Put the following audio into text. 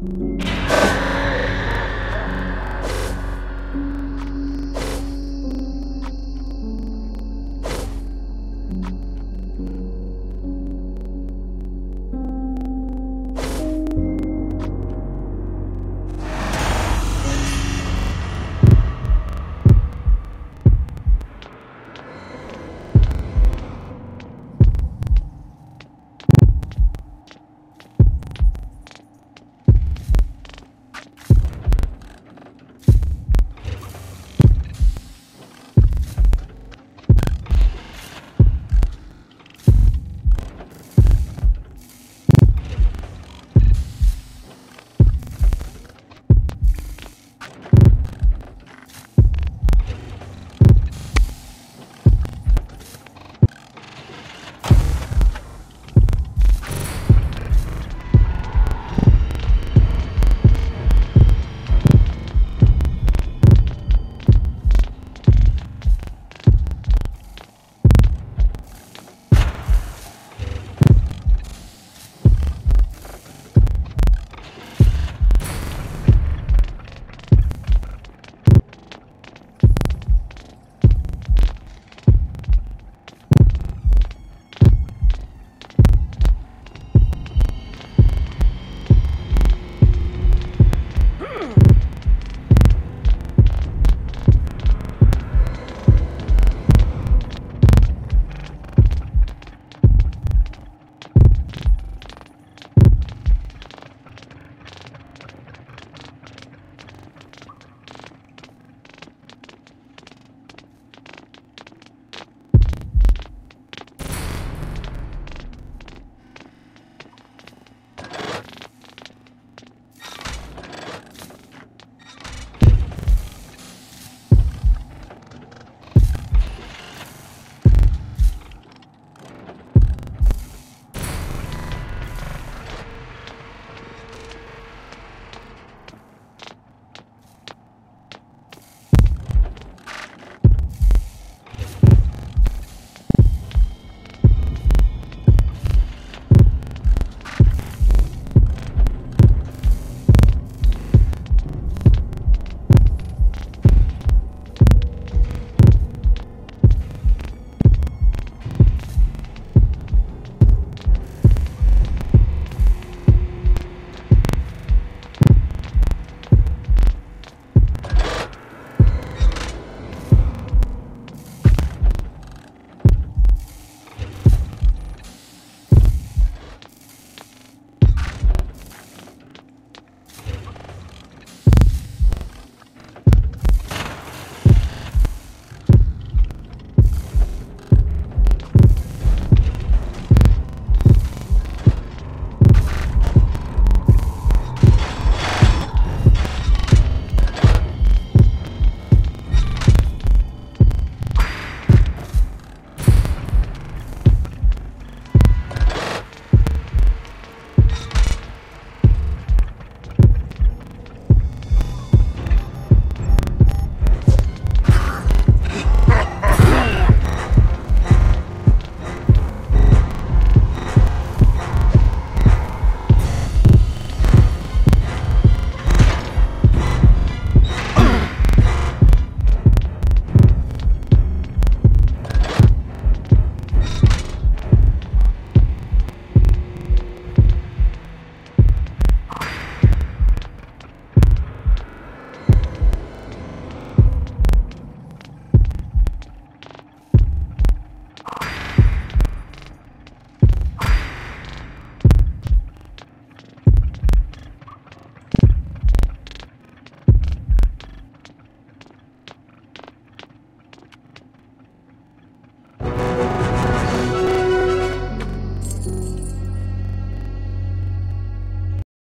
you